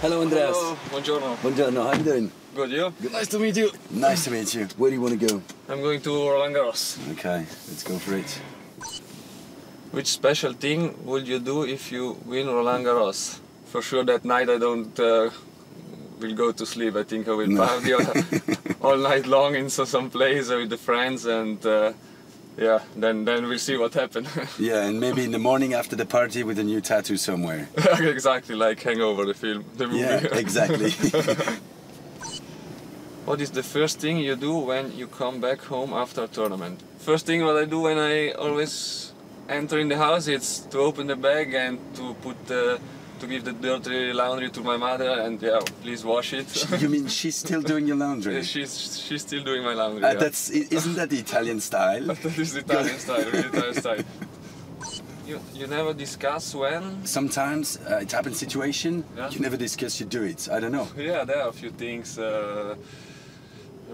Hello, Andreas. Hello, buongiorno. Buongiorno. How are you doing? Good, you? Nice to meet you. Nice to meet you. Where do you want to go? I'm going to Roland Garros. Okay, let's go for it. Which special thing would you do if you win Roland Garros? For sure, that night I don't uh, will go to sleep. I think I will No. party all, all night long in some place with the friends, and uh, yeah, then then we'll see what happens. Yeah, and maybe in the morning after the party with a new tattoo somewhere. exactly like Hangover, the film, the movie. Yeah, exactly. What is the first thing you do when you come back home after a tournament? First thing what I do when I always enter in the house is to open the bag and to put the, to give the dirty laundry to my mother and yeah, please wash it. you mean she's still doing your laundry? she's she's still doing my laundry. Uh, yeah. that's isn't that the Italian style? that is the Italian style, really Italian style. You, you never discuss when? Sometimes uh, it happens situation. Yeah. You never discuss. You do it. I don't know. Yeah, there are a few things. Uh,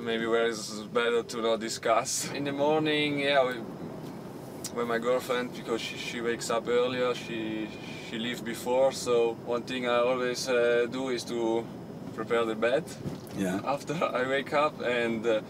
maybe where it's better to not discuss. In the morning, yeah, we, when my girlfriend, because she, she wakes up earlier, she she leaves before. So one thing I always uh, do is to prepare the bed Yeah. after I wake up, and uh,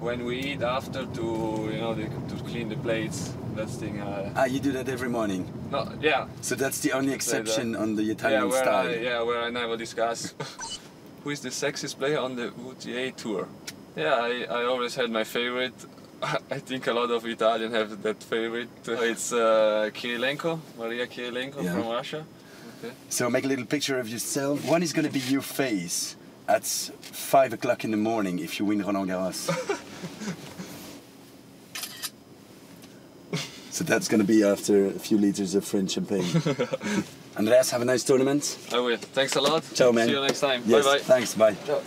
when we eat after to you know the, to clean the plates. That's thing. Uh, Ah, you do that every morning. no, yeah, So that's the only exception on the Italian yeah, style. I, yeah, where I never discuss. Who is the sexiest player on the WTA tour? Yeah, I, I always had my favorite. I think a lot of Italians have that favorite. It's uh, Kirilenko, Maria Kirilenko Yeah. from Russia. Okay. So make a little picture of yourself. One is going to be your face at five o'clock in the morning if you win Roland Garros. so that's going to be after a few liters of French champagne. Andreas, have a nice tournament. I will. Thanks a lot. Ciao, man. See you next time. Yes, Bye bye. thanks. Bye. Ciao.